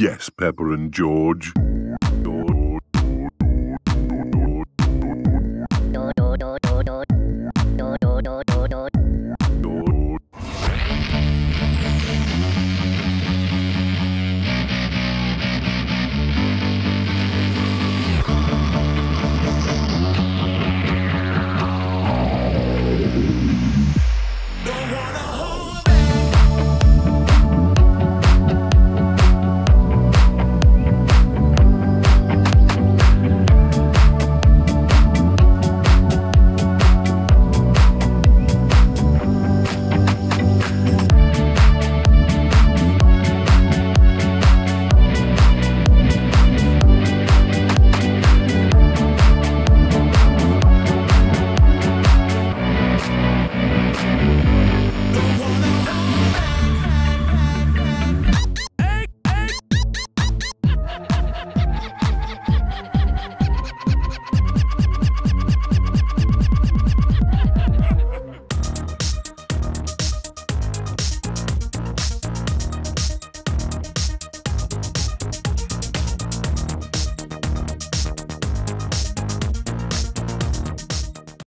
Yes, Pepper and George.